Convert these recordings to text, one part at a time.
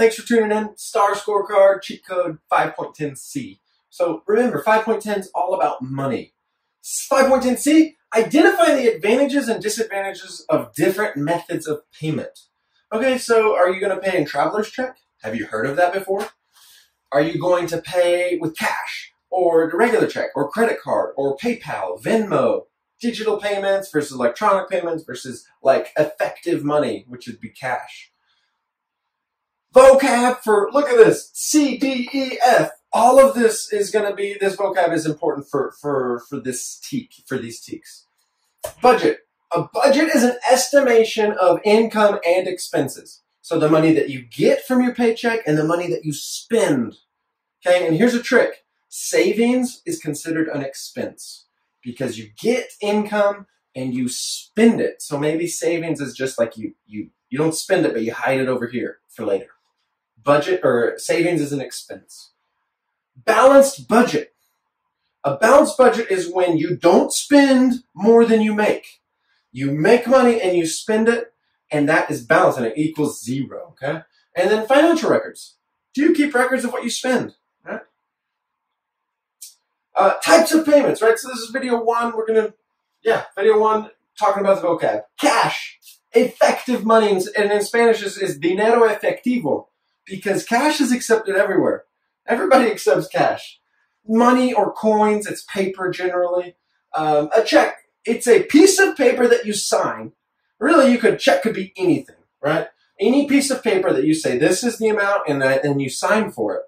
thanks for tuning in. STAAR Scorecard, cheat code 5.10C. So remember, 5.10 is all about money. 5.10C, identify the advantages and disadvantages of different methods of payment. Okay, so are you going to pay in traveler's check? Have you heard of that before? Are you going to pay with cash or the regular check or credit card or PayPal, Venmo, digital payments versus electronic payments versus like effective money, which would be cash? Vocab for, look at this, C, D, E, F. All of this is going to be, this vocab is important for, for, for this teak, for these TEKS. Budget. A budget is an estimation of income and expenses. So the money that you get from your paycheck and the money that you spend. Okay, and here's a trick. Savings is considered an expense because you get income and you spend it. So maybe savings is just like you you you don't spend it, but you hide it over here for later. Budget or savings is an expense. Balanced budget. A balanced budget is when you don't spend more than you make. You make money and you spend it, and that is balanced and it equals zero. Okay? And then financial records. Do you keep records of what you spend? Right? Uh, types of payments, right? So this is video one. We're gonna, yeah, video one talking about the vocab. Cash, effective money, and in Spanish is, is dinero efectivo because cash is accepted everywhere. Everybody accepts cash. Money or coins, it's paper generally. Um, a check, it's a piece of paper that you sign. Really, you could check could be anything, right? Any piece of paper that you say this is the amount and that, and you sign for it.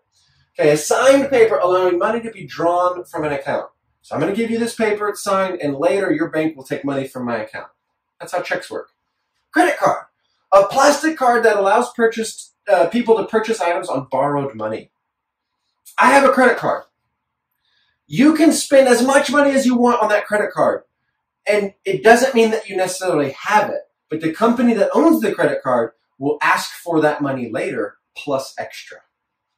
Okay, a signed paper allowing money to be drawn from an account. So I'm going to give you this paper, it's signed, and later your bank will take money from my account. That's how checks work. Credit card, a plastic card that allows purchased uh, people to purchase items on borrowed money. I have a credit card. You can spend as much money as you want on that credit card. And it doesn't mean that you necessarily have it, but the company that owns the credit card will ask for that money later plus extra.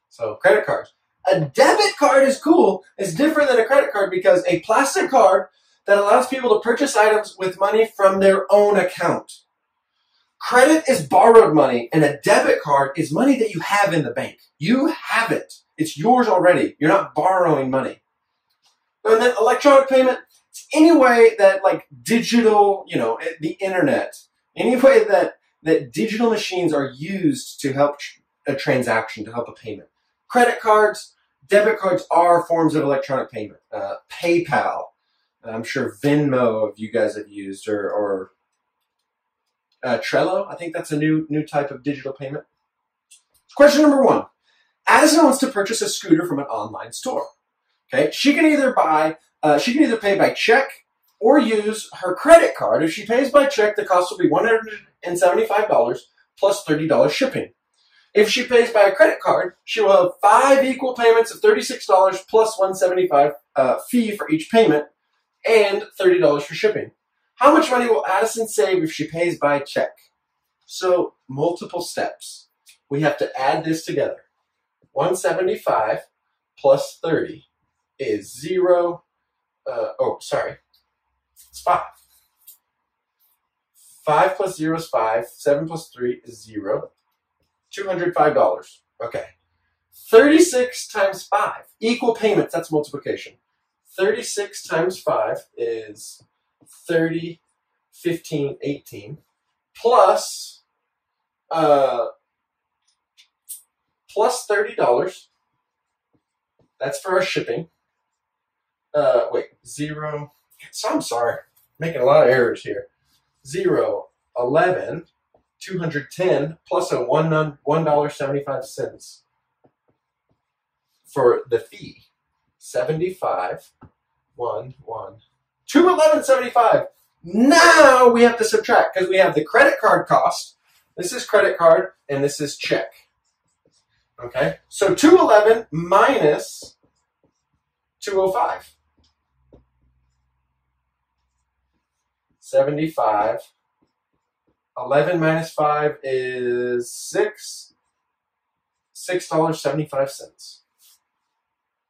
So credit cards. A debit card is cool. It's different than a credit card because a plastic card that allows people to purchase items with money from their own account. Credit is borrowed money and a debit card is money that you have in the bank. You have it. It's yours already. You're not borrowing money. And then electronic payment, it's any way that like digital, you know, the internet, any way that, that digital machines are used to help a transaction, to help a payment. Credit cards, debit cards are forms of electronic payment. Uh, PayPal, I'm sure Venmo, if you guys have used, or, or uh, Trello, I think that's a new new type of digital payment. Question number one: Addison wants to purchase a scooter from an online store. Okay, she can either buy, uh, she can either pay by check or use her credit card. If she pays by check, the cost will be one hundred and seventy-five dollars plus thirty dollars shipping. If she pays by a credit card, she will have five equal payments of thirty-six dollars plus one seventy-five uh, fee for each payment, and thirty dollars for shipping. How much money will Addison save if she pays by check? So multiple steps. We have to add this together. 175 plus 30 is 0. Uh, oh, sorry. It's 5. 5 plus 0 is 5. 7 plus 3 is 0. $205. Okay. 36 times 5. Equal payments. That's multiplication. 36 times 5 is 30, 15, 18. Plus, uh, plus $30. That's for our shipping. Uh, wait, zero. So I'm sorry, making a lot of errors here. Zero, 11, 210 plus a one $1.75 for the fee. 75, 1, 1, 211.75. Now we have to subtract because we have the credit card cost. This is credit card and this is check. Okay, so 211 minus 205. 75. 11 minus 5 is 6. $6.75.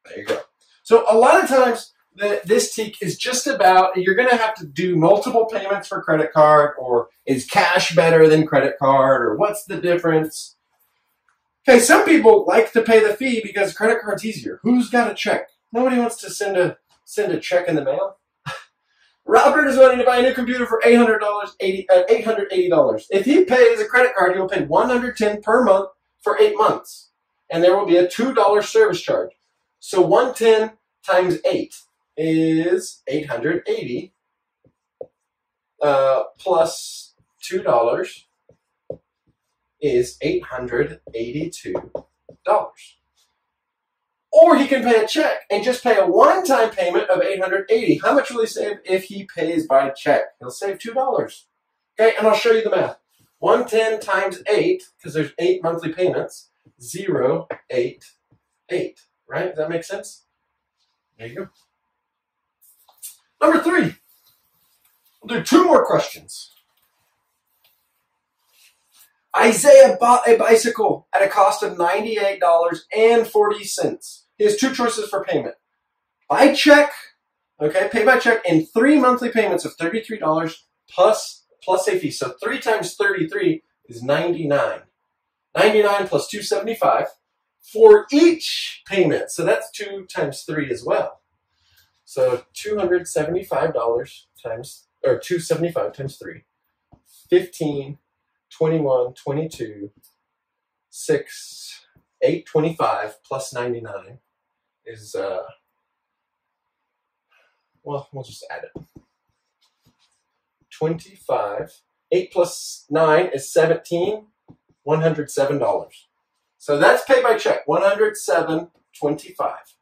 There you go. So a lot of times the, this teak is just about you're going to have to do multiple payments for credit card or is cash better than credit card or what's the difference Okay, some people like to pay the fee because credit card's easier. Who's got a check? Nobody wants to send a send a check in the mail. Robert is wanting to buy a new computer for eight hundred dollars, eighty uh, eight hundred eighty dollars. If he pays a credit card, he'll pay one hundred ten per month for eight months, and there will be a two dollar service charge. So one ten times eight is eight hundred eighty uh, plus two dollars is eight hundred eighty-two dollars. Or he can pay a check and just pay a one-time payment of 880. How much will he save if he pays by check? He'll save $2. Okay, and I'll show you the math. 110 times 8, because there's 8 monthly payments, 0, 8, 8. Right? Does that make sense? There you go. Number three. We'll do two more questions. Isaiah bought a bicycle at a cost of $98.40. He has two choices for payment. By check, okay, pay by check in three monthly payments of $33 plus plus a fee. So three times 33 is 99. 99 plus 275 for each payment. So that's two times three as well. So $275 times, or 275 times three. 15, 21, 22, 6, 825 plus 99 is, uh, well, we'll just add it. 25. 8 plus 9 is 17, $107. So that's paid by check, 107.25.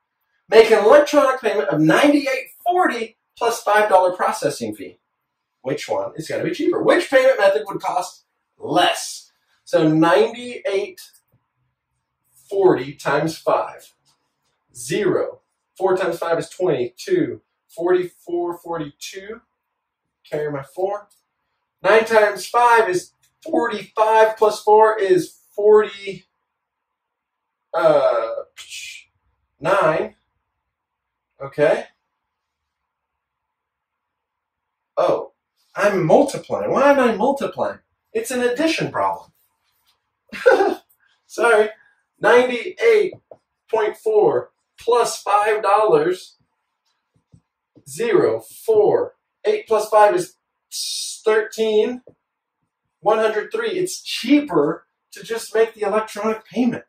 Make an electronic payment of 98.40 plus $5 processing fee. Which one is going to be cheaper? Which payment method would cost less? So 98.40 times 5 0. 4 times 5 is 20. 2. 44, 42. Carry my 4. 9 times 5 is 45 plus 4 is 40. Uh, 9. Okay. Oh, I'm multiplying. Why am I multiplying? It's an addition problem. Sorry. 98.4 plus plus five dollars. Zero, four, eight plus five is thirteen. 103. It's cheaper to just make the electronic payment.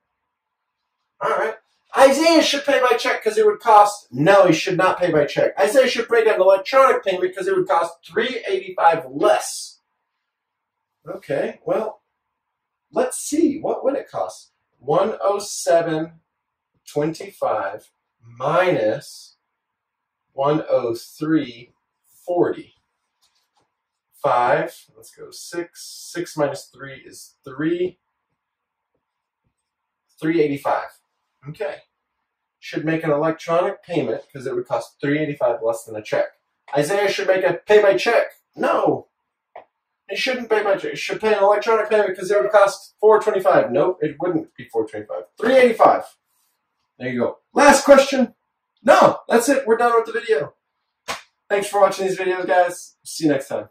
All right. Isaiah should pay by check because it would cost. No, he should not pay by check. Isaiah should pay an electronic payment because it would cost 385 less. Okay, well, let's see. What would it cost? 107.25 minus 103.40. 5, let's go 6. 6 minus 3 is 3. 385. Okay. Should make an electronic payment because it would cost 385 less than a check. Isaiah should make a pay by check. No. He shouldn't pay by check. He should pay an electronic payment because it would cost 425. Nope, it wouldn't be 425. 385. There you go. Last question. No, that's it. We're done with the video. Thanks for watching these videos, guys. See you next time.